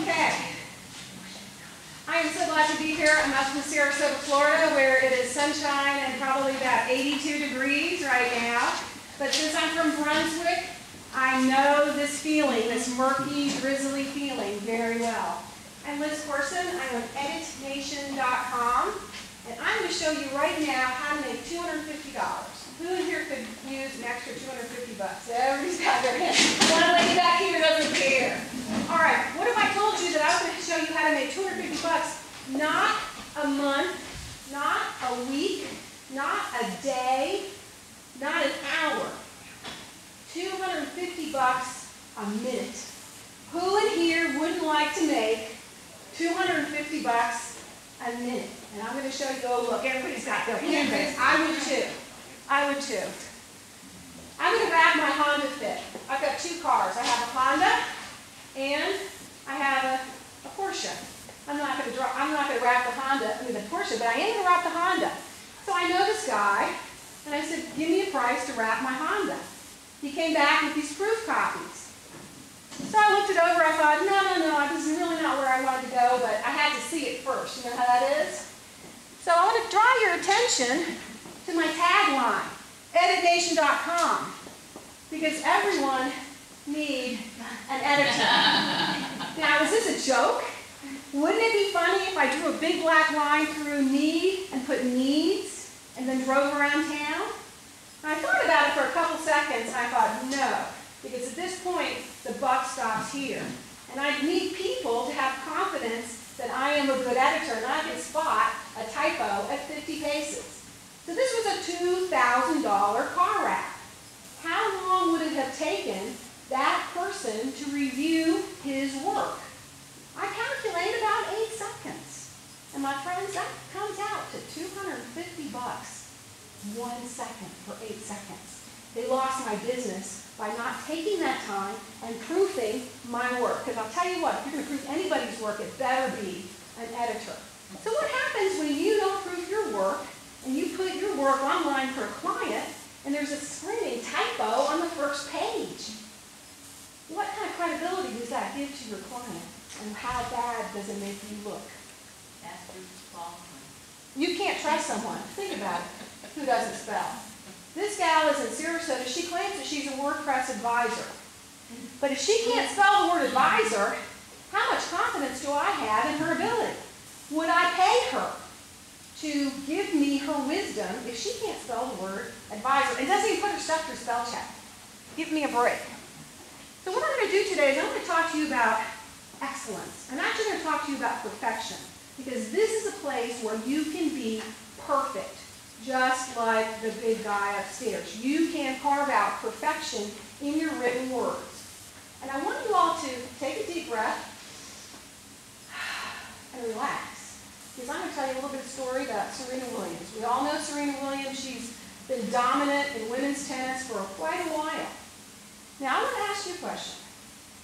Okay. I am so glad to be here. I'm up in Sarasota, Florida, where it is sunshine and probably about 82 degrees right now. But since I'm from Brunswick, I know this feeling, this murky, drizzly feeling very well. I'm Liz Coursen. I'm with editnation.com, and I'm going to show you right now how to make $250. Who in here could use an extra 250 bucks? Everybody's got their hand. One lady back here doesn't care. All right, what if I told you that I was going to show you how to make 250 bucks, not a month, not a week, not a day, not an hour, 250 bucks a minute. Who in here wouldn't like to make 250 bucks a minute? And I'm going to show you, oh look, everybody's got their hand raised. I would too. I would too. I'm going to grab my Honda Fit. I've got two cars. I have a Honda and I have a, a Porsche. I'm not going to draw, I'm not going to wrap the Honda with a Porsche, but I am going to wrap the Honda. So I know this guy, and I said, give me a price to wrap my Honda. He came back with these proof copies. So I looked it over, I thought, no, no, no, this is really not where I wanted to go, but I had to see it first. You know how that is? So I want to draw your attention to my tagline, editnation.com, because everyone need an editor. now, is this a joke? Wouldn't it be funny if I drew a big black line through need and put needs and then drove around town? I thought about it for a couple seconds and I thought, no, because at this point, the buck stops here. And I need people to have confidence that I am a good editor and I can spot a typo at 50 paces. So this was a $2,000 car wrap. How long would it have taken that person to review his work? I calculate about eight seconds. And my friends, that comes out to 250 bucks one second for eight seconds. They lost my business by not taking that time and proofing my work. Because I'll tell you what, if you're going to proof anybody's work, it better be an editor. So what happens when you don't proof your work and you put your work online for a client, and there's a screaming typo on the first page. What credibility does that give to your client? And how bad does it make you look? You can't trust someone. Think about it. Who doesn't spell? This gal is in Sarasota. She claims that she's a WordPress advisor. But if she can't spell the word advisor, how much confidence do I have in her ability? Would I pay her? to give me her wisdom if she can't spell the word advisor and doesn't even put her stuff through spell check. Give me a break. So what I'm going to do today is I'm going to talk to you about excellence. I'm actually going to talk to you about perfection because this is a place where you can be perfect, just like the big guy upstairs. You can carve out perfection in your written words. And I want you all to take a deep breath and relax because I'm going to tell you a little bit of story about Serena Williams. We all know Serena Williams. She's been dominant in women's tennis for quite a while. Now, I want to ask you a question.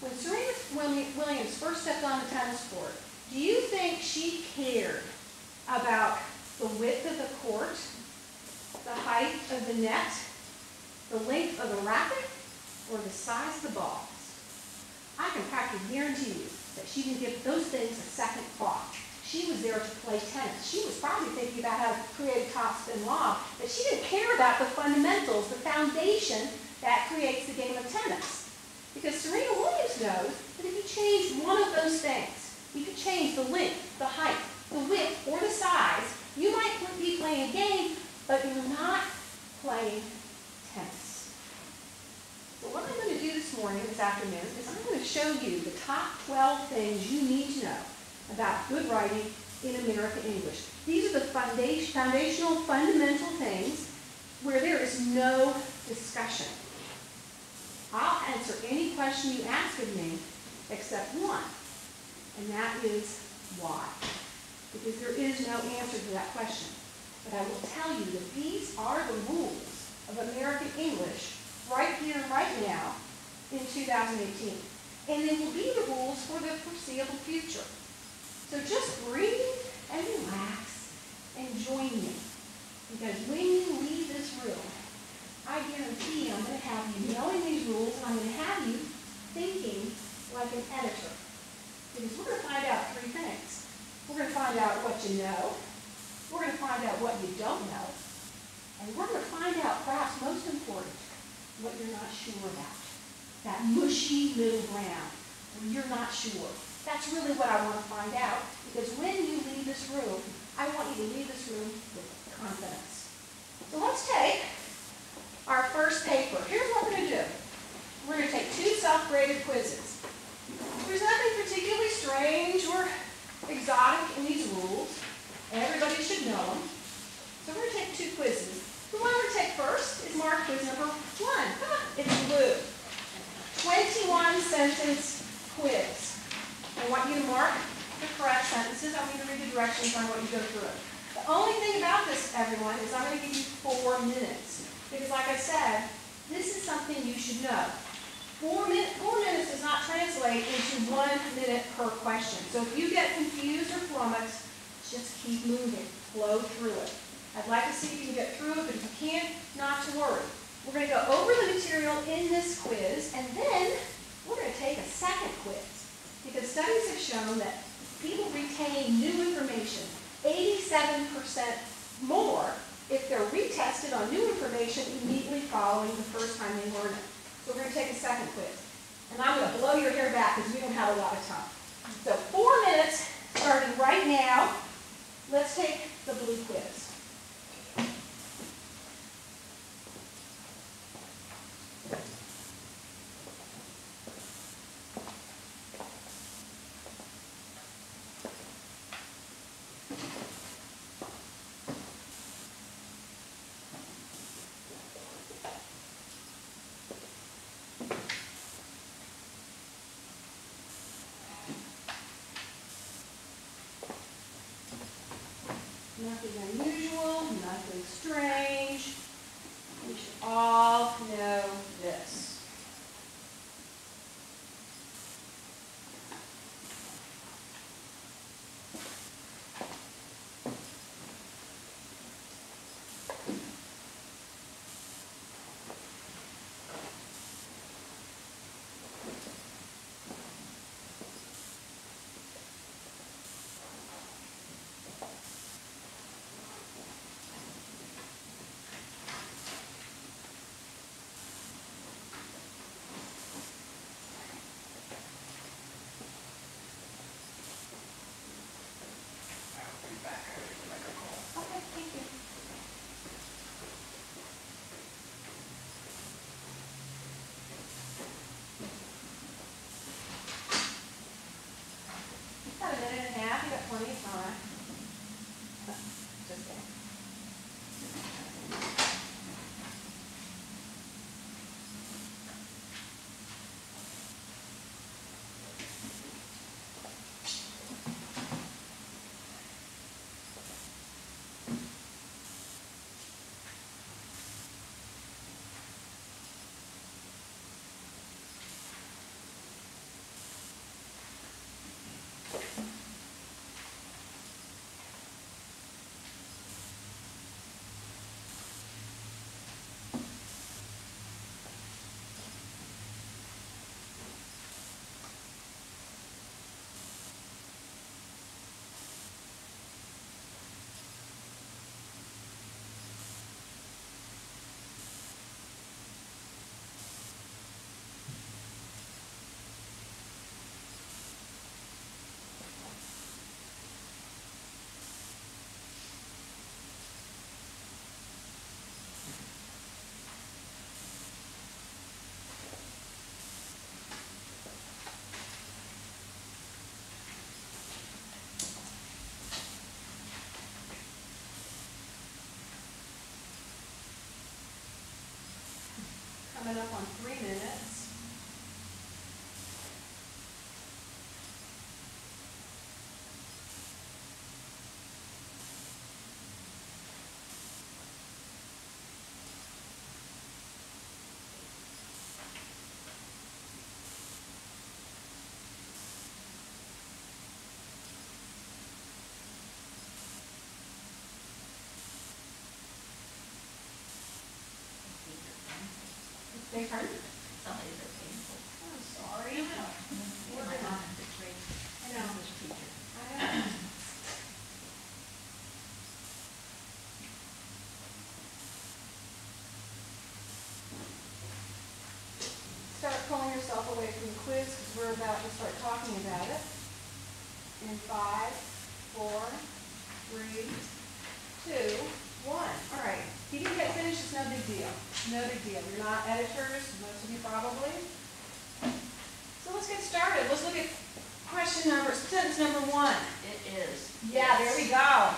When Serena Williams first stepped on the tennis court, do you think she cared about the width of the court, the height of the net, the length of the racket, or the size of the balls? I can practically guarantee you that she didn't give those things a second thought. She was there to play tennis. She was probably thinking about how to create a topspin lob, but she didn't care about the fundamentals, the foundation that creates the game of tennis. Because Serena Williams knows that if you change one of those things, you could change the length, the height, the width, or the size, you might be playing a game, but you're not playing tennis. So what I'm going to do this morning, this afternoon, is I'm going to show you the top 12 things you need to know about good writing in American English. These are the foundation, foundational, fundamental things where there is no discussion. I'll answer any question you ask of me except one, and that is why. Because there is no answer to that question. But I will tell you that these are the rules of American English right here, right now, in 2018. And they will be the rules for the foreseeable future. So just breathe and relax and join me. Because when you leave this room, I guarantee I'm going to have you knowing these rules and I'm going to have you thinking like an editor. Because we're going to find out pretexts. We're going to find out what you know. We're going to find out what you don't know. And we're going to find out, perhaps most important, what you're not sure about. That mushy middle ground where you're not sure. That's really what I want to find out because when you leave this room, I want you to leave this room with confidence. So let's take our first paper. Here's what we're going to do. We're going to take two self-graded quizzes. There's nothing particularly strange or exotic in these rules. Everybody should know them. So we're going to take two quizzes. The one we're going to take first is marked quiz number one. It's blue. 21 sentence quiz. I want you to mark the correct sentences. I want you to read the directions on what you go through. The only thing about this, everyone, is I'm going to give you four minutes. Because like I said, this is something you should know. Four, min four minutes does not translate into one minute per question. So if you get confused or flummoxed, just keep moving. Flow through it. I'd like to see if you can get through it, but if you can't, not to worry. We're going to go over the material in this quiz, and then we're going to take a second quiz. Because studies have shown that people retain new information 87% more if they're retested on new information immediately following the first time they learn it. So we're going to take a second quiz. And I'm going to blow your hair back because we don't have a lot of time. So four minutes starting right now. Let's take the blue quiz. Nothing unusual, nothing strange. We should all know this. Okay, thank you. About a minute and a half, pardon? Somebody's at Facebook. I'm sorry. Start pulling yourself away from the quiz because we're about to start talking about it. In five, four, three, two, one. All right. He didn't get finished. It's no big deal. No big deal. You're not editors, most of you probably. So let's get started. Let's look at question number, sentence number one. It is. Yeah, there we go.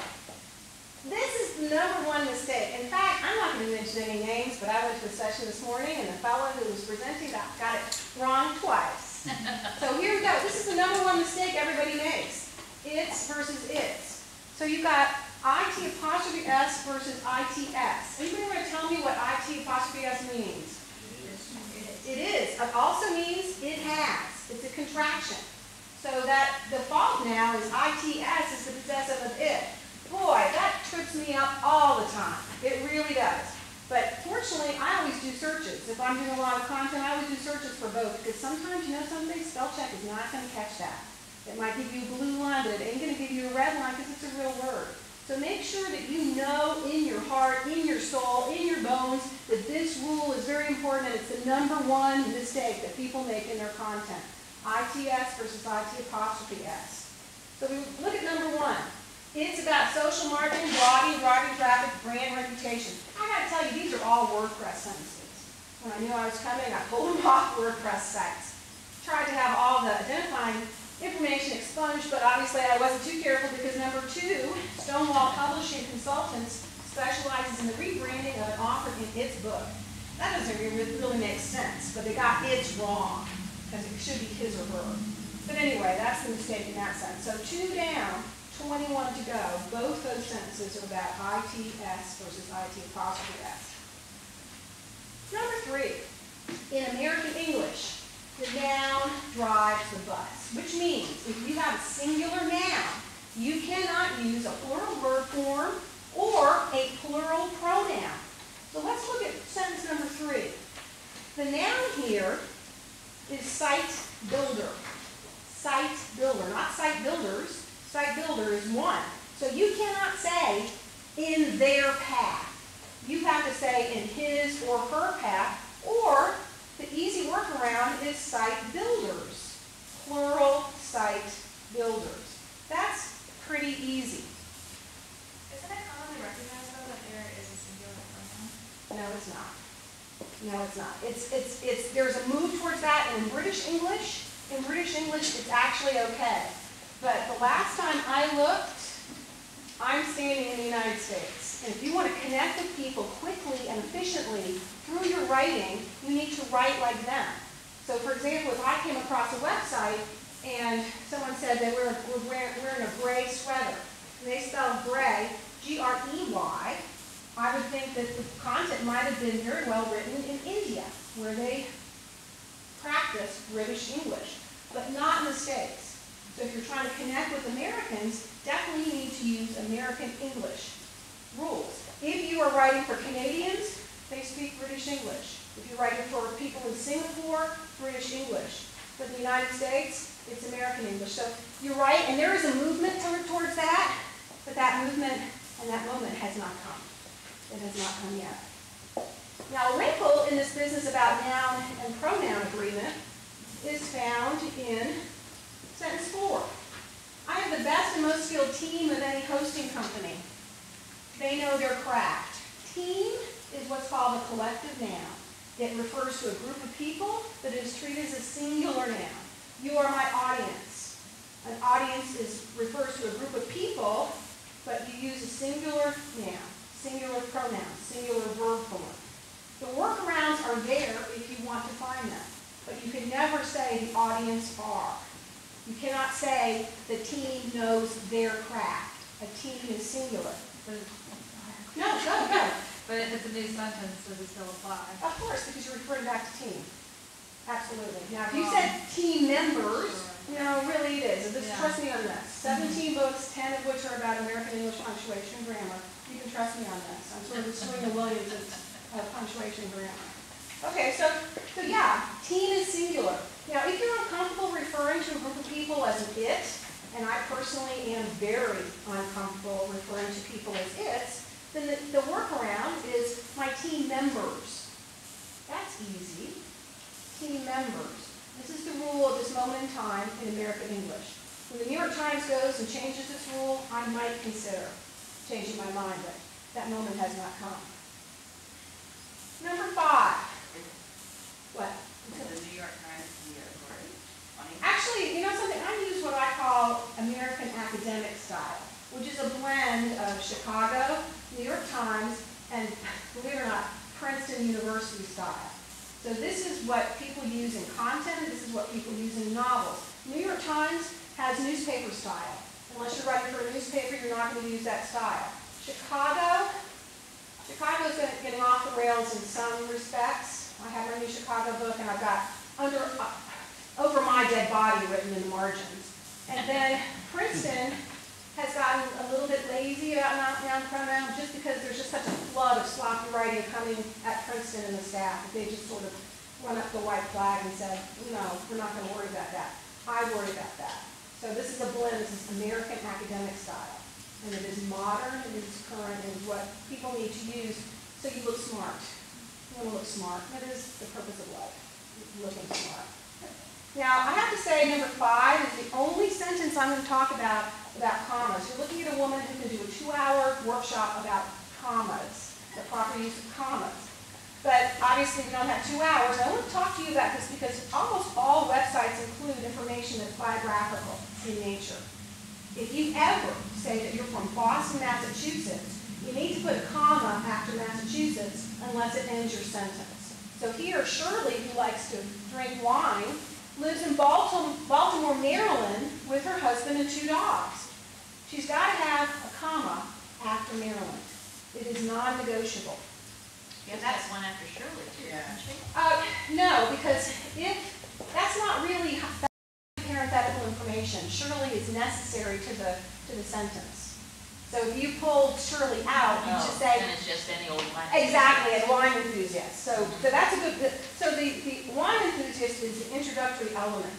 This is the number one mistake. In fact, I'm not going to mention any names, but I went to a session this morning and the fellow who was presenting got, got it wrong twice. so here we go. This is the number one mistake everybody makes. It's versus its. So you got IT apostrophe S versus ITS. Anybody want to tell me what IT apostrophe S means? It is. It also means it has. It's a contraction. So that the default now is ITS is the possessive of it. Boy, that trips me up all the time. It really does. But fortunately, I always do searches. If I'm doing a lot of content, I always do searches for both because sometimes, you know, something spell check is not going to catch that. It might give you a blue line, but it ain't going to give you a red line because it's a real word. So make sure that you know in your heart, in your soul, in your bones, that this rule is very important and it's the number one mistake that people make in their content. ITS versus IT apostrophe S. So we look at number one. It's about social marketing, blogging, driving traffic, brand reputation. I gotta tell you, these are all WordPress sentences. When I knew I was coming, I pulled them off WordPress sites. Tried to have all the identifying information expunged, but obviously I wasn't too careful because number two, Stonewall Publishing Consultants specializes in the rebranding of an author in its book. That doesn't really make sense, but they got its wrong because it should be his or her. But anyway, that's the mistake in that sense. So two down, 21 to go. Both those sentences are about ITS versus IT apostrophe S. Number three, in American English, the noun drives the bus, which means if you have a singular noun, you cannot use a plural verb form or a plural pronoun. So let's look at sentence number three. The noun here is site builder. Site builder, not site builders. Site builder is one. So you cannot say in their path. You have to say in his or her path, or workaround is site builders. Plural site builders. That's pretty easy. Isn't it commonly recognized though that there is a singular pronoun? No, it's not. No, it's not. It's, it's, it's, there's a move towards that, in British English, in British English, it's actually okay. But the last time I looked, I'm standing in the United States. And if you want to connect with people quickly and efficiently through your writing, you need to write like them. So for example, if I came across a website and someone said that we're, we're wearing a gray sweater, and they spelled gray, G-R-E-Y, I would think that the content might have been very well written in India, where they practice British English, but not in the States. So if you're trying to connect with Americans, definitely you need to use American English rules. If you are writing for Canadians, they speak British English. If you're writing for people in Singapore, British English. For the United States, it's American English. So you're right, and there is a movement towards that, but that movement and that moment has not come. It has not come yet. Now, a wrinkle in this business about noun and pronoun agreement is found in sentence four. I have the best and most skilled team of any hosting company. They know their craft. Team is what's called a collective noun. It refers to a group of people but it is treated as a singular noun. You are my audience. An audience is refers to a group of people, but you use a singular noun, singular pronoun, singular verb form. The workarounds are there if you want to find them, but you can never say the audience are. You cannot say the team knows their craft. A team is singular. No, go, go. But if it's a new sentence, does it still apply? Of course, because you're referring back to team. Absolutely. Now, if you said team members, no, really it is. Just Yeah. trust me on this. Mm-hmm. Seventeen books, ten of which are about American English punctuation and grammar. You can trust me on this. I'm sort of the Serena Williams of of punctuation and grammar. Okay, so, so yeah, team is singular. Now, if you're uncomfortable referring to a group of people as an it, and I personally am very uncomfortable referring to people as its, then the, the workaround is my team members. That's easy. Team members. This is the rule at this moment in time in American English. When the New York Times goes and changes this rule, I might consider changing my mind, but that moment has not come. Number five. What? The New York Times. Actually, you know something, I use what I call American academic style, which is a blend of Chicago, New York Times, and believe it or not, Princeton University style. So this is what people use in content, this is what people use in novels. New York Times has newspaper style. Unless you're writing for a newspaper, you're not going to use that style. Chicago, Chicago's getting- off the rails in some respects. I have my new Chicago book, and I've got under, uh, over my dead body written in the margins. And then Princeton has gotten a little bit lazy about noun pronoun, just because there's just such a flood of sloppy writing coming at Princeton and the staff, that they just sort of run up the white flag and say, no, we're not gonna worry about that. I worry about that. So this is a blend, this is American academic style. And it is modern, and it is current, is what people need to use, so you look smart. You wanna look smart, that is the purpose of life, looking smart. Now, I have to say, number five is the only sentence I'm going to talk about, about commas. You're looking at a woman who can do a two-hour workshop about commas, the proper use of commas. But obviously, we don't have two hours. I want to talk to you about this because almost all websites include information that's biographical in nature. If you ever say that you're from Boston, Massachusetts, you need to put a comma after Massachusetts unless it ends your sentence. So here, Shirley, who likes to drink wine, lives in Baltimore, Baltimore, Maryland with her husband and two dogs. She's got to have a comma after Maryland. It is non-negotiable. Yeah, that's one after Shirley too, Yeah. isn't she? Uh, no, because if, that's not really parenthetical information. Shirley is necessary to the, to the sentence. So if you pulled Shirley out, you Oh, should say, Then it's just any old line. Exactly, as wine enthusiast. So, so that's a good, so the, the wine enthusiast is the introductory element,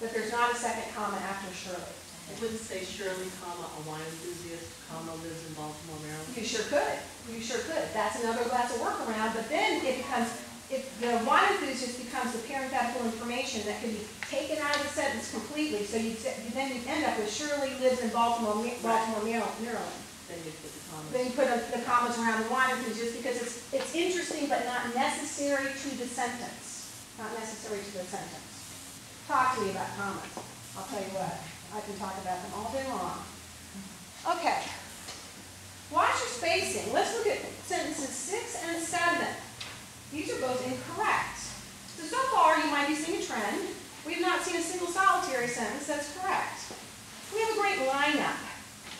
but there's not a second comma after Shirley. It wouldn't say Shirley, comma, a wine enthusiast, comma, lives in Baltimore, Maryland. You sure could, you sure could. That's another, that's a workaround, but then it becomes, if the wine enthusiast becomes the parenthetical information that can be taken out of the sentence completely, so you, then you end up with Shirley lives in Baltimore, Baltimore, Maryland. Then you put the commas. Then you put a- the commas around the wine enthusiast because it's, it's interesting but not necessary to the sentence. Not necessary to the sentence. Talk to me about commas. I'll tell you what, I can talk about them all day long. Okay. Watch your spacing. Let's look at sentences six and seven. These are both incorrect. So, so far you might be seeing a trend. We have not seen a single solitary sentence that's correct. We have a great lineup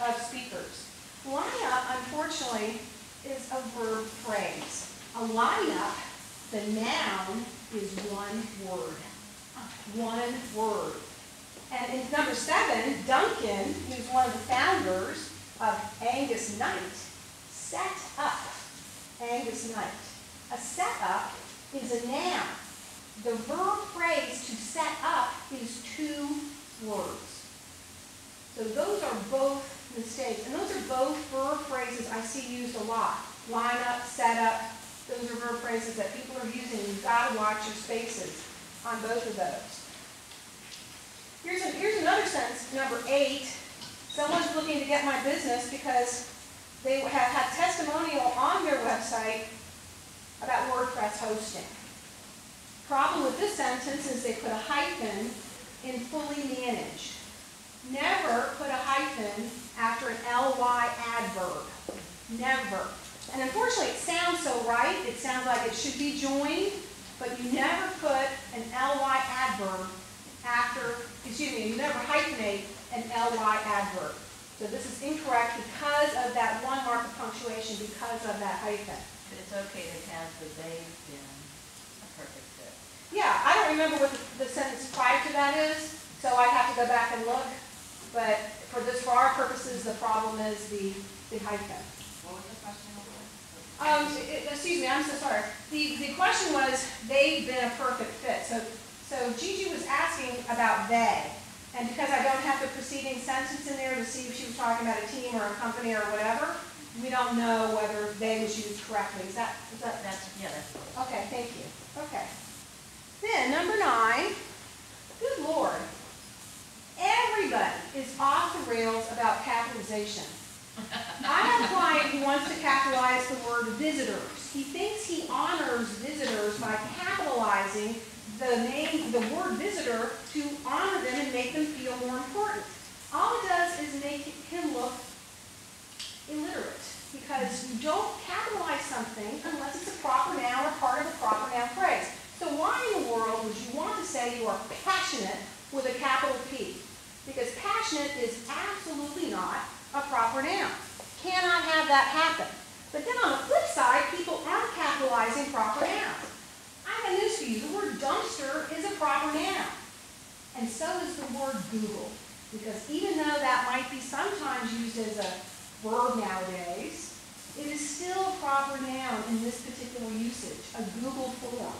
of speakers. Lineup, unfortunately, is a verb phrase. A lineup, the noun, is one word. One word. And in number seven, Duncan, who's one of the founders of Angus Knight, set up Angus Knight. A setup is a noun. The verb phrase to set up is two words. So those are both mistakes. And those are both verb phrases I see used a lot. Line up, set up. Those are verb phrases that people are using. You've got to watch your spaces on both of those. Here's, a, here's another sentence, number eight. Someone's looking to get my business because they have had testimonial on their website about WordPress hosting. Problem with this sentence is they put a hyphen in fully managed. Never put a hyphen after an ly adverb. Never. And unfortunately, it sounds so right. It sounds like it should be joined, but you never put an ly adverb after, excuse me, you never hyphenate an ly adverb. So this is incorrect because of that one mark of punctuation, because of that hyphen. But it's okay to have the they've been a perfect fit. Yeah, I don't remember what the, the sentence prior to that is, so I'd have to go back and look. But for this, for our purposes, the problem is the, the hyphen. What was the question Um, i- excuse me, I'm so sorry. The, the question was, they've been a perfect fit. So, so Gigi was asking about they. And because I don't have the preceding sentence in there to see if she was talking about a team or a company or whatever, we don't know whether they was used correctly. Is that, is that? That's, yeah, that's. Okay, thank you. Okay. Then, number nine, good Lord, everybody is off the rails about capitalization. I have a client who wants to capitalize the word visitors. He thinks he honors visitors by capitalizing the name, the word visitor to honor them and make them feel more important. All it does is make him look illiterate, because you don't capitalize something unless it's a proper noun or part of a proper noun phrase. So why in the world would you want to say you are passionate with a capital P? Because passionate is absolutely not a proper noun. Cannot have that happen. But then on the flip side, people aren't capitalizing proper nouns. I have news for you. The word dumpster is a proper noun. And so is the word Google. Because even though that might be sometimes used as a verb nowadays, it is still a proper noun in this particular usage, a Google form.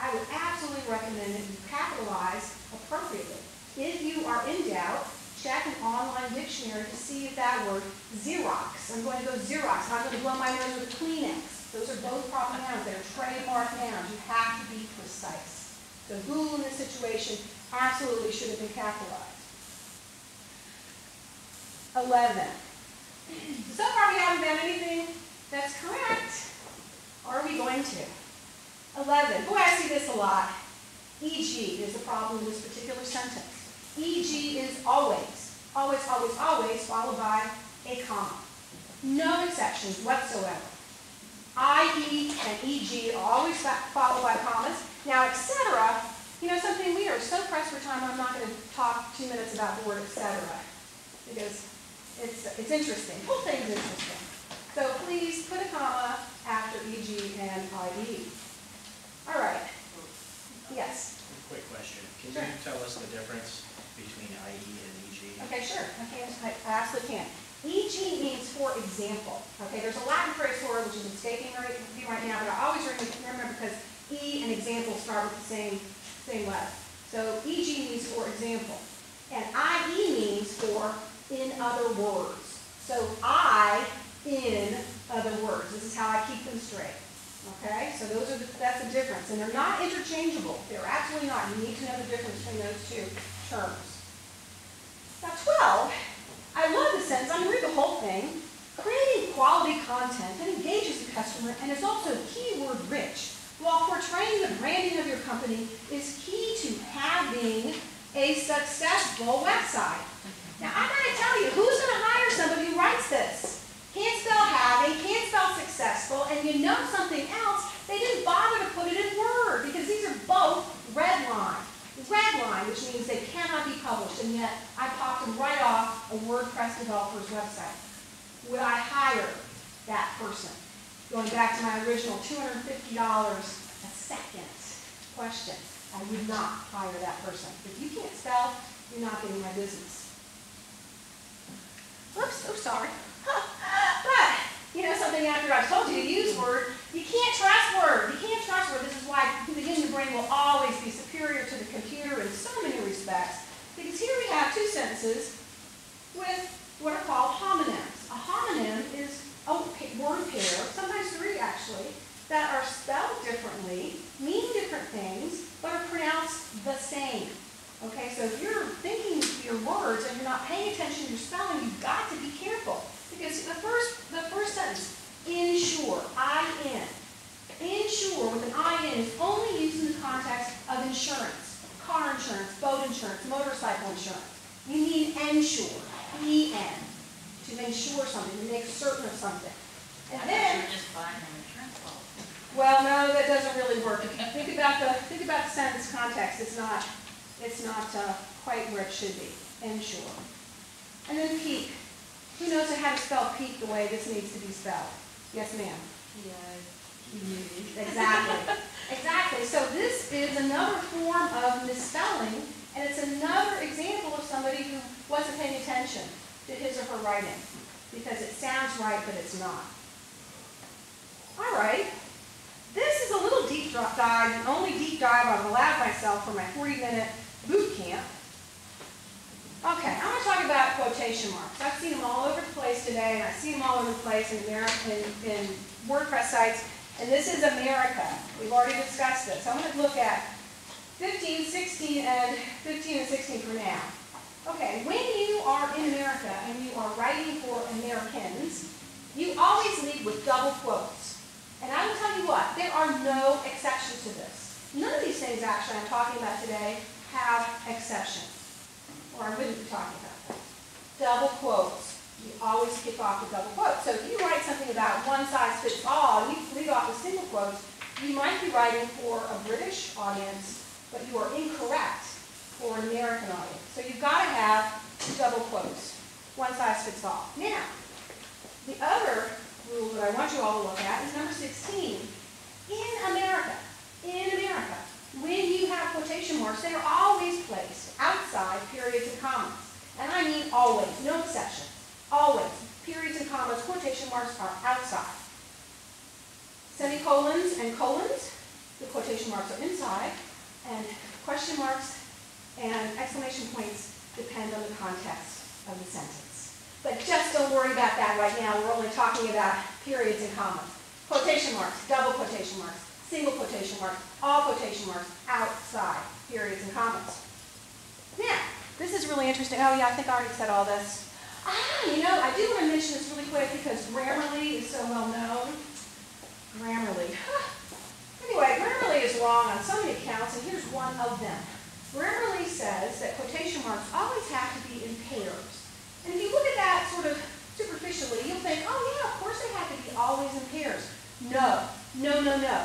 I would absolutely recommend that you capitalize appropriately. If you are in doubt, check an online dictionary to see if that word Xerox, I'm going to go Xerox, I'm going to blow my nose with Kleenex. Those are both proper nouns, they're trademark nouns, you have to be precise. So Google in this situation absolutely should have been capitalized. Eleven. So far we haven't done anything that's correct. Are we going to? Eleven. Boy, I see this a lot. EG is the problem in this particular sentence. EG is always, always, always, always followed by a comma. No exceptions whatsoever. IE and EG are always followed by commas. Now, etc. you know something, we are so pressed for time, I'm not going to talk two minutes about the word etc. Because it's, it's interesting. The whole thing's interesting. So please put a comma after EG and IE. All right. Yes. Quick question. Can Sure. you tell us the difference between IE and EG? Okay, sure, I can, I absolutely can. EG means for example, okay, there's a Latin phrase for it, which is escaping right, me right now, but I always remember, remember because E and example start with the same, same letter. So EG means for example, and IE means for in other words. So I, in other words, this is how I keep them straight. Okay, so those are the, that's the difference, and they're not interchangeable, they're absolutely not, you need to know the difference between those two terms. Now, 12, I love the sentence. I'm going to read the whole thing. Creating quality content that engages the customer and is also keyword rich while portraying the branding of your company is key to having a successful website. Now, I'm going to tell you, who's to hire somebody who writes this? Can't spell having, can't spell successful, and you know something else, they didn't bother to put it in Word because these are both red line. Red line, which means they cannot be published, and yet I popped them right off a WordPress developer's website. Would I hire that person? Going back to my original $250 a second question, I would not hire that person. If you can't spell, you're not getting my business. Oops, oh, sorry. But, you know something after I've told you to use Word, you can't trust Word. You can't trust Word. This is why the human brain will always be superior to the computer in so many respects. Because here we have two sentences with what are called homonyms. A homonym is a word pair, sometimes three actually, that are spelled differently, mean different things, but are pronounced the same. Okay, so if you're thinking your words and you're not paying attention to your spelling, you've got to be careful. Because the first, the first sentence, insure, I-N. Insure with an I-N is only used in the context of insurance, car insurance, boat insurance, motorcycle insurance. You need ensure, E-N, to insure something, to make certain of something. And I then, thought you were just buying an insurance policy. well, no, that doesn't really work. Think about the, think about the sentence context, it's not, it's not uh, quite where it should be, ensure. And then peak. Who knows how to spell peak the way this needs to be spelled? Yes, ma'am? Exactly, exactly. So this is another form of misspelling, and it's another example of somebody who wasn't paying attention to his or her writing, because it sounds right, but it's not. All right, this is a little deep dive, the only deep dive I've allowed myself for my 40-minute boot camp. Okay, I'm going to talk about quotation marks. I've seen them all over the place today, and I see them all over the place in, Ameri- in, in WordPress sites. And this is America. We've already discussed this. I'm going to look at 15, 16, and 15 and 16 for now. Okay, when you are in America and you are writing for Americans, you always lead with double quotes. And I will tell you what, there are no exceptions to this. None of these things actually I'm talking about today have exceptions. Or I wouldn't be talking about them. Double quotes. You always kick off with double quotes. So if you write something about one size fits all, and you lead off with single quotes, you might be writing for a British audience, but you are incorrect for an American audience. So you've got to have double quotes. One size fits all. Now, the other rule that I want you all to look at is number 16. In America, in America, when you have quotation marks, they are always placed outside periods and commas. And I mean always, no exception. Always. Periods and commas, quotation marks are outside. Semicolons and colons, the quotation marks are inside. And question marks and exclamation points depend on the context of the sentence. But just don't worry about that right now. We're only talking about periods and commas. Quotation marks, double quotation marks, single quotation marks, all quotation marks, outside periods and commas. Now, this is really interesting. Oh yeah, I think I already said all this. Ah, you know, I do want to mention this really quick because Grammarly is so well known. Grammarly. Anyway, Grammarly is wrong on so many counts, and here's one of them. Grammarly says that quotation marks always have to be in pairs. And if you look at that sort of superficially, you'll think, oh yeah, of course they have to be always in pairs. No, no, no, no.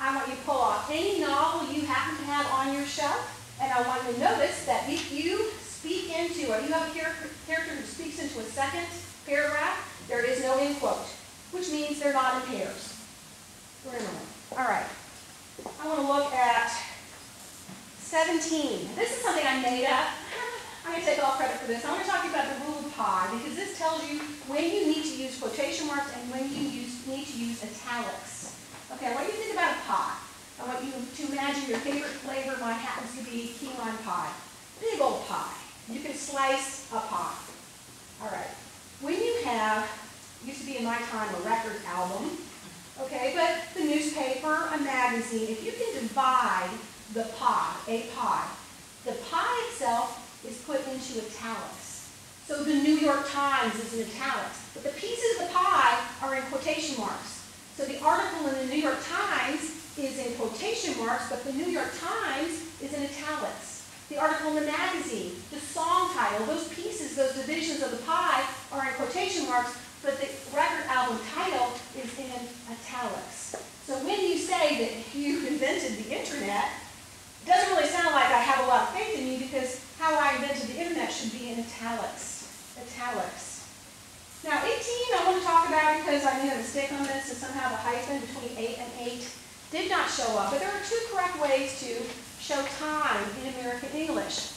I want you to pull off any novel you happen to have on your shelf, and I want you to notice that if you speak into, or you have a character, who speaks into a second paragraph, there is no end quote, which means they're not in pairs. All right. I want to look at 17. This is something I made up. I'm going to take all credit for this. I want to talk to you about the rule of pie because this tells you when you need to use quotation marks and when you use, need to use italics. Okay, what do you think about a pie? I want you to imagine your favorite flavor might happens to be key lime pie. Big old pie. You can slice a pie. All right. When you have, used to be in my time, a record album, okay, but the newspaper, a magazine, if you can divide the pie, a pie, the pie itself is put into italics. So the New York Times is in italics, but the pieces of the pie are in quotation marks. So the article in the New York Times is in quotation marks, but the New York Times is in italics. The article in the magazine, the song title, those pieces, those divisions of the pie are in quotation marks, but the record album title is in italics. So when you say that you invented the internet, it doesn't really sound like I have a lot of faith in you because how I invented the internet should be in italics. Italics. Now 18 I want to talk about because I made a mistake on this and somehow the hyphen between 8 and 8 did not show up. But there are two correct ways to show time in American English.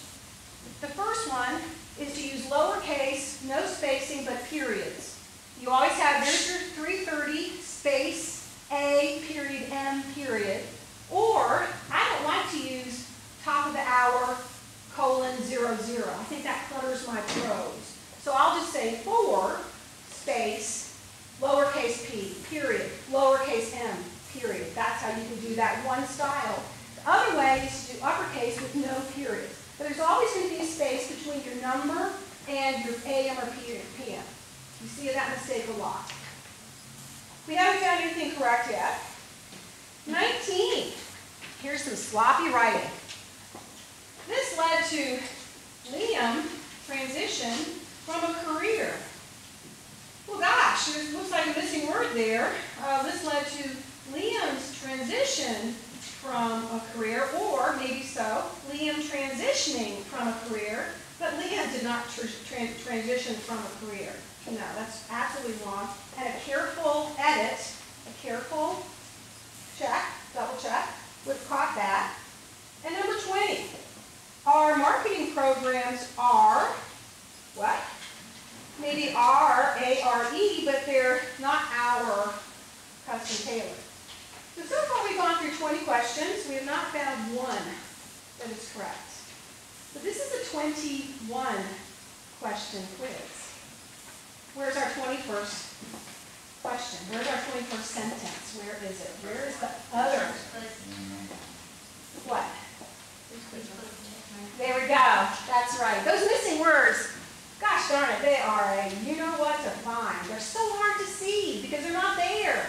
The first one is to use lowercase, no spacing, but periods. You always have, your 330, space, A, period, M, period. Or, I don't like to use top of the hour, colon, zero, zero. I think that clutters my prose. So I'll just say four, space, lowercase p, period, lowercase m, period. That's how you can do that one style. The other way is to do uppercase with no periods. But there's always going to be a space between your number and your AM or PM. You see that mistake a lot. We haven't found anything correct yet. 19. Here's some sloppy writing. This led to Liam transition from a career. Well, gosh, there looks like a missing word there. Uh, this led to Liam's transition from a career, or maybe so, Liam transitioning from a career, but Liam did not tr tra transition from a career. No, that's absolutely wrong. And a careful edit, a careful check, double check, would have caught that. And number 20, our marketing programs are, what? Maybe are, A-R-E, but they're not our custom tailored. So, so far we've gone through 20 questions. We have not found one that is correct. But this is a 21 question quiz. Where's our 21st question? Where's our 21st sentence? Where is it? Where is the other? What? There we go. That's right. Those missing words, gosh darn it, they are a you know what to find. They're so hard to see because they're not there.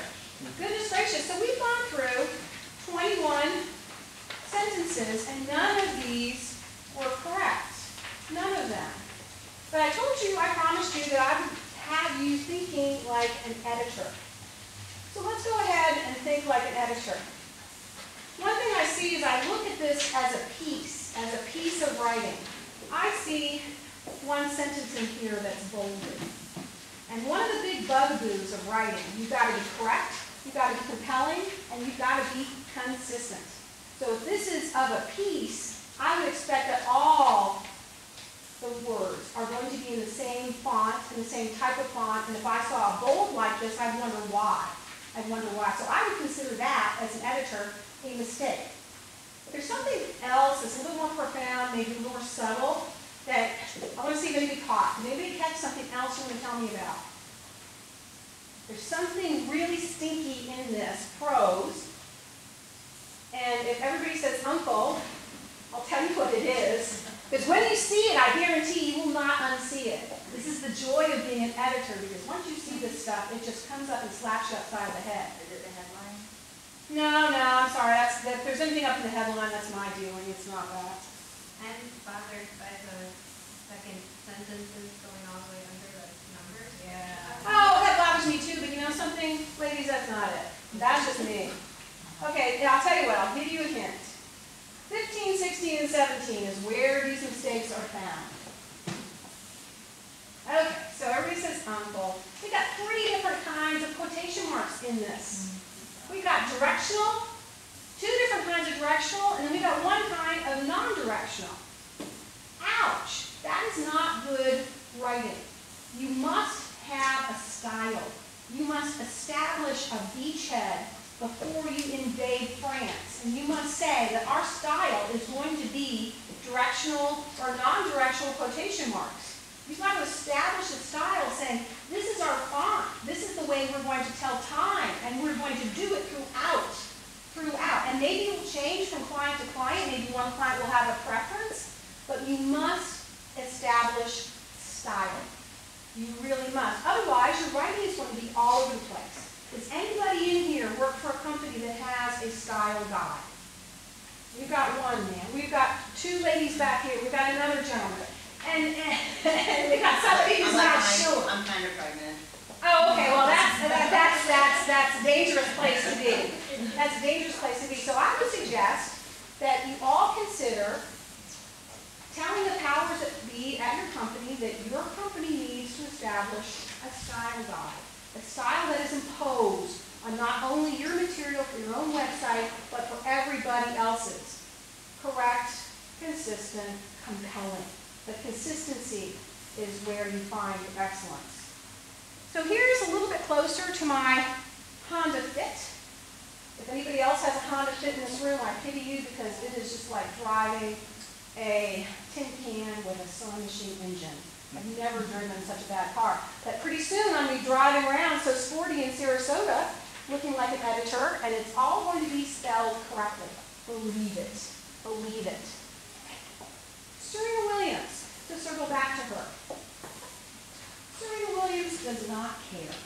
Goodness gracious. So we've gone through 21 sentences and none of these were correct. None of them. But I told you, I promised you that I would have you thinking like an editor. So let's go ahead and think like an editor. One thing I see is I look at this as a piece, as a piece of writing. I see one sentence in here that's bolded. And one of the big bugaboos of writing, you've got to be correct, you've got to be compelling, and you've got to be consistent. So if this is of a piece, I would expect that all the words are going to be in the same font, in the same type of font, and if I saw a bold like this, I'd wonder why. I'd wonder why. So I would consider that, as an editor, a mistake. There's something else that's a little more profound, maybe a little more subtle, that I want to see anybody caught. Anybody catch something else you want to tell me about? There's something really stinky in this prose. And if everybody says uncle, I'll tell you what it is. Because when you see it, I guarantee you will not unsee it. This is the joy of being an editor, because once you see this stuff, it just comes up and slaps you upside the head. Is it the headline? No, no, I'm sorry. That's, if there's anything up in the headline, that's my doing. It's not that. I'm bothered by the second sentences going all the way under the numbers. Yeah. Oh, that bothers me too, but you know something? Ladies, that's not it. That's just me. Okay, yeah, I'll tell you what, I'll give you a hint. 15, 16, and 17 is where these mistakes are found. Okay, so everybody says uncle. We got three different kinds of quotation marks in this. We got directional, two different kinds of directional, and then we've got one kind of non-directional. Ouch, that is not good writing. You must have a style. You must establish a beachhead before you invade France. And you must say that our style is going to be directional or non-directional quotation marks. You've got to establish a style saying, this is our font, this is the way we're going to tell time, and we're going to do it throughout, throughout. And maybe it will change from client to client, maybe one client will have a preference, but you must establish style. You really must. Otherwise, your writing is going to be all over the place. Does anybody in here work for a company that has a style guide? We've got one man. We've got two ladies back here. We've got another gentleman. And, and we got somebody who's I'm like, not I'm- sure. I'm kind of pregnant. Oh, okay, well, that's, that- that's, that's, that's a dangerous place to be. That's a dangerous place to be. So I would suggest that you all consider telling the powers that be at your company that your company needs to establish a style guide. A style that is imposed on not only your material for your own website, but for everybody else's. Correct, consistent, compelling. The consistency is where you find your excellence. So here's a little bit closer to my Honda Fit. If anybody else has a Honda Fit in this room, I pity you because it is just like driving a tin can with a sewing machine engine. I've never driven such a bad car. But pretty soon I'm going to be driving around so sporty in Sarasota, looking like an editor, and it's all going to be spelled correctly. Believe it. Believe it. Serena Williams, to circle back to her. Serena Williams does not care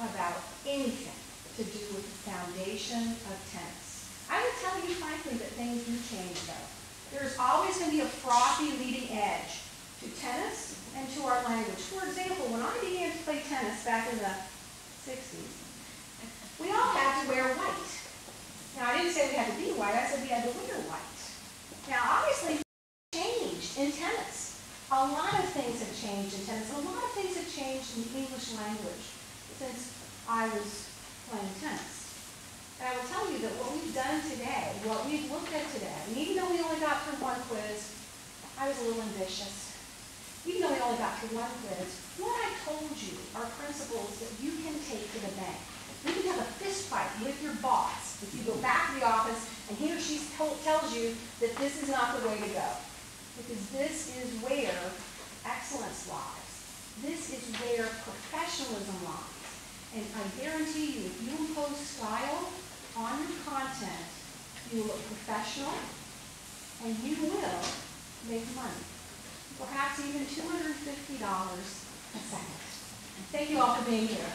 about anything to do with the foundation of tennis. I would tell you frankly that things do change though. There's always going to be a frothy leading edge to tennis and to our language. For example, when I began to play tennis back in the 60s, we all had to wear white. Now, I didn't say we had to be white, I said we had to wear white. Now, obviously, changed in tennis. A lot of things have changed in tennis. A lot of things have changed in the English language since I was playing tennis. And I will tell you that what we've done today, what we've looked at today, and even though we only got through one quiz, I was a little ambitious. Even though we only got through one quiz, what I told you are principles that you can take to the bank. You can have a fist fight with your boss if you go back to the office and he or she tells you that this is not the way to go. Because this is where excellence lies. This is where professionalism lies. And I guarantee you, if you impose style on your content, you will look professional and you will make money. Perhaps even two hundred and fifty dollars a second. Thank you all for being here.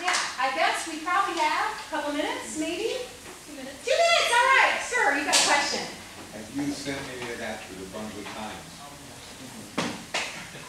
Yeah, I guess we probably have a couple minutes, maybe? Two minutes. Two minutes, all right. Sir, you got a question? Have you sent of that to the Brunswick Times?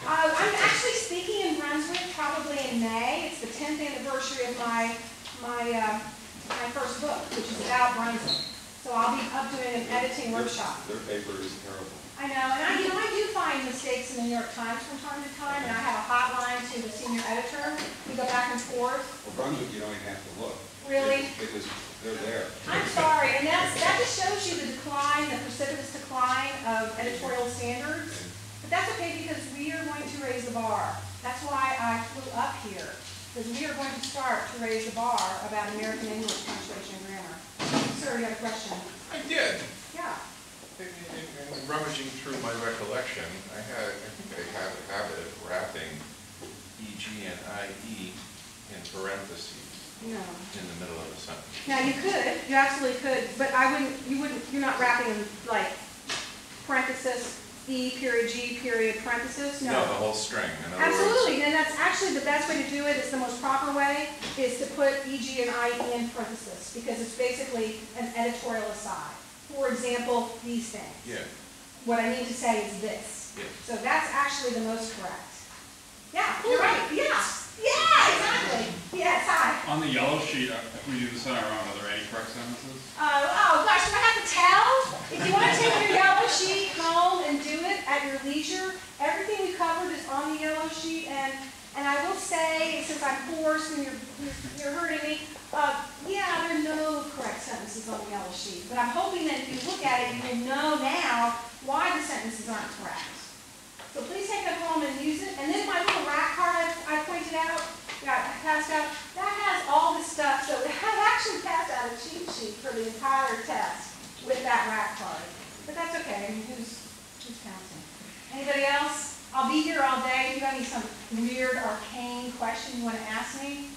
Uh, I'm actually speaking in Brunswick probably in May. It's the tenth anniversary of my, my, uh, my first book, which is about Brunswick. So I'll be up doing an editing workshop. Their paper is terrible. I know, and I, you know, I do find mistakes in the New York Times from time to time, and I have a hotline to the senior editor. We go back and forth. Well, Brunswick, you don't even have to look. Really? It was, they're there. I'm sorry, and that's, that just shows you the decline, the precipitous decline of editorial standards. But that's okay because we are going to raise the bar. That's why I flew up here, because we are going to start to raise the bar about American English punctuation and grammar. Sir, you have a question? I did. Yeah. In- in- in rummaging through my recollection, I had, I think I had a habit of wrapping EG and IE in parentheses No. in the middle of a sentence. Now, you could, you absolutely could, but I wouldn't, you wouldn't, you're not wrapping in like parenthesis, E period, G period, parenthesis, No, the whole string, in other words. Absolutely, and that's actually the best way to do it, it's the most proper way, is to put EG and IE in parenthesis, because it's basically an editorial aside. For example, these things. Yeah, What I mean to say is this. yeah. So that's actually the most correct. Yeah, you're right, yeah, yeah, exactly, yes, hi. On the yellow sheet, uh, if we do the center around, are there any correct sentences? Uh, oh gosh, do I have to tell? If you want to take your yellow sheet home and do it at your leisure, everything we covered is on the yellow sheet, and, and I will say, since I'm forced and you're, you're hurting me, uh, yeah, there are no correct sentences on the yellow sheet, but I'm hoping that if you look at it, you will know now why the sentences aren't correct. So please take it home and use it, and then my little rat card I, I pointed out, got passed out, that has all the stuff, so I've actually passed out a cheat sheet for the entire test with that rat card. But that's okay, I mean, who's, who's counting? Anybody else? I'll be here all day, if you got any some weird arcane question you wanna ask me,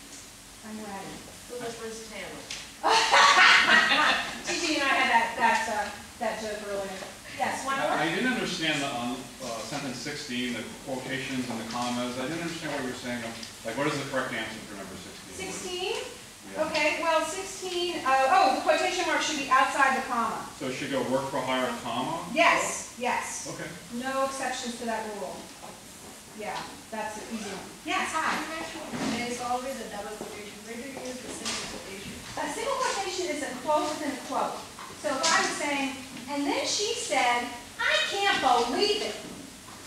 I'm ready. Who was Liz Taylor? Gigi and I had that, that, uh, that joke earlier. Yes, one more? I I didn't understand the, on, uh, sentence sixteen, the quotations and the commas, I didn't understand what you were saying, like, what is the correct answer for number sixteen? Sixteen? Yeah. Okay, well, sixteen, uh, oh, the quotation mark should be outside the comma. So it should go work for hire, comma? Yes, yes. Okay. No exceptions to that rule. Yeah, that's an easy one. Yes, hi. There's always a double quotation, where do you use the single quotation? A single quotation is a quote within a quote. So if I was saying, and then she said, I can't believe it.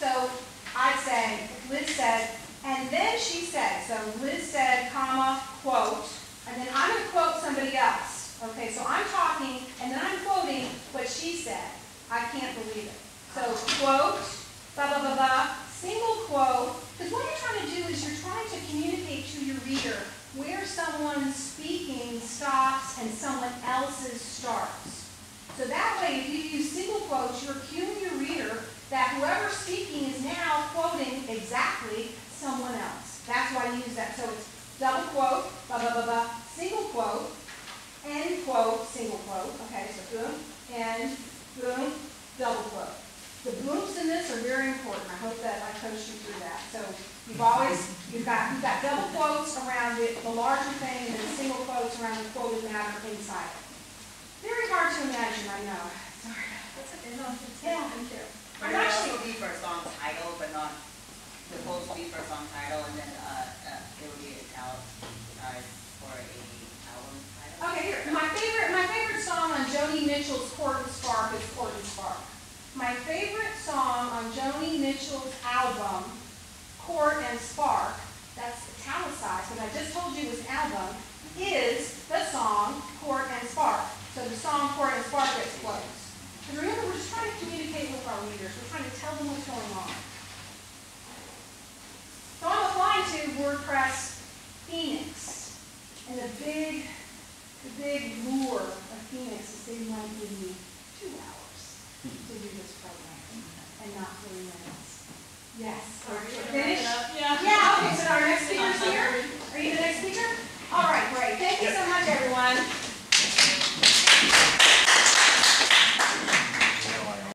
So I'd say, Liz said, and then she said, so Liz said, comma, quote, and then I'm gonna quote somebody else. Okay, so I'm talking, and then I'm quoting what she said. I can't believe it. So quote, blah, blah, blah, blah, single quote, because what you're trying to do is you're trying to communicate to your reader where someone's speaking stops and someone else's starts. So that way, if you use single quotes, you're cueing your reader that whoever's speaking is now quoting exactly someone else. That's why you use that. So it's double quote, blah, blah, blah, blah, single quote, end quote, single quote. Okay, so boom, end, boom, double quote. The booms in this are very important. I hope that I coached you through that. So you've always, you've got, you've got double quotes around it, the larger thing, and then single quotes around the quoted matter inside it. Very hard to imagine, I know. Sorry. That's okay, no, Yeah. thank you. It actually, also be for a song title, but not, supposed to be for a song title, and then, uh, uh, it would be italicized for a album title. okay, here, my favorite, my favorite song on Joni Mitchell's Court and Spark is Court and Spark. My favorite song on Joni Mitchell's album, Court and Spark, that's italicized, what I just told you was album, is the song Court and Spark. So the song Court and Spark quotes. And remember, we're just trying to communicate with our readers, we're trying to tell them what's going on. So I'm applying to WordPress Phoenix, and the big, the big lure of Phoenix is they want to give me two hours to do this program, and not three minutes. Yes. Are we gonna Finish? up? Yeah. Yeah, okay, so our next speaker's here. Are you the next speaker? All right, great. Thank you so much, everyone.